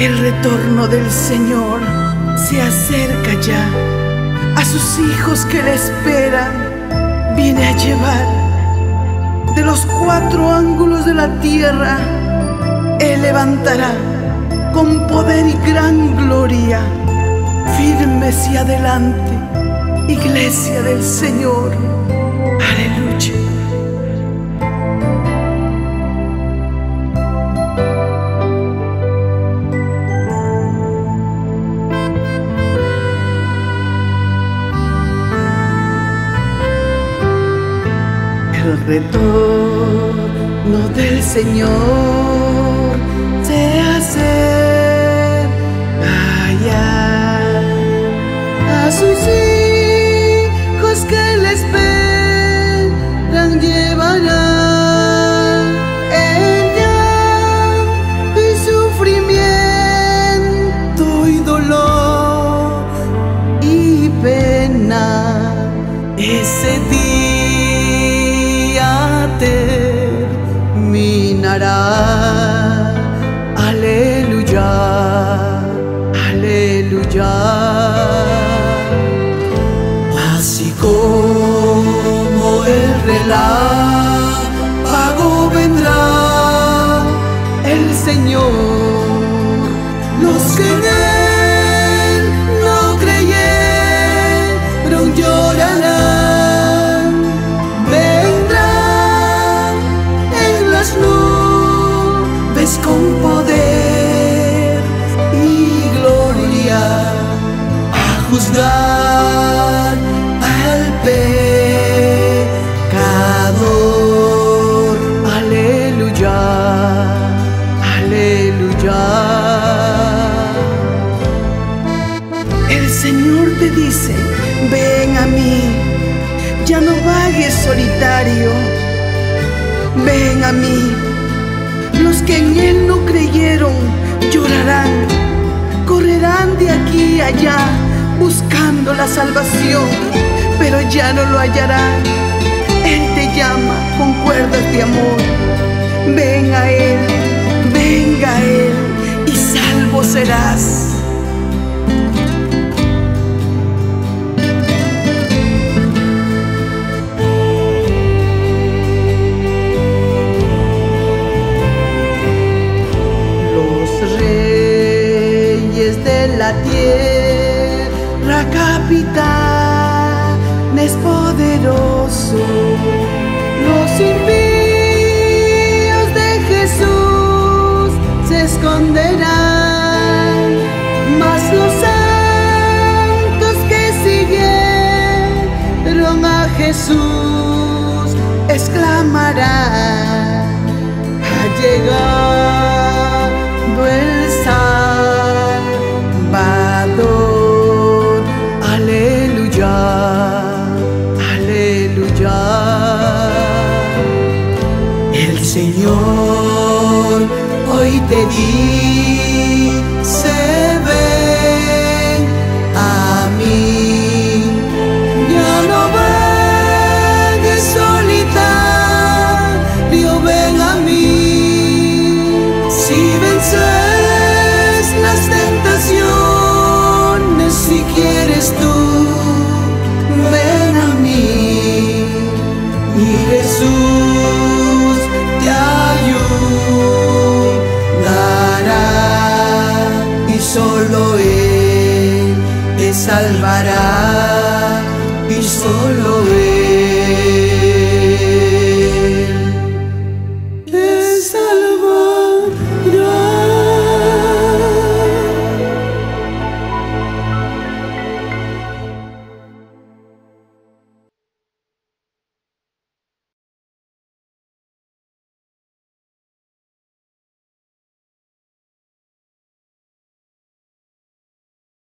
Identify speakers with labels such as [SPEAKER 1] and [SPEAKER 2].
[SPEAKER 1] El retorno del Señor se acerca ya. A sus hijos que le esperan, viene a llevar de los cuatro ángulos de la tierra. Él levantará con poder y gran gloria, firmes y adelante, iglesia del Señor. Retorno del Señor se hace allá a sus hijos que le esperan llevará el llanto los que en él no creyeron llorarán, vendrán en las nubes con poder y gloria a juzgar ven a mí, ya no vagues solitario, ven a mí. Los que en Él no creyeron llorarán, correrán de aquí a allá buscando la salvación, pero ya no lo hallarán. Él te llama con cuerdas de amor. Ven a Él, venga a Él y salvo serás. La tierra capitanes poderosos, los impíos de Jesús se esconderán, mas los santos que siguieron a Jesús exclamarán ha llegado Señor hoy te dice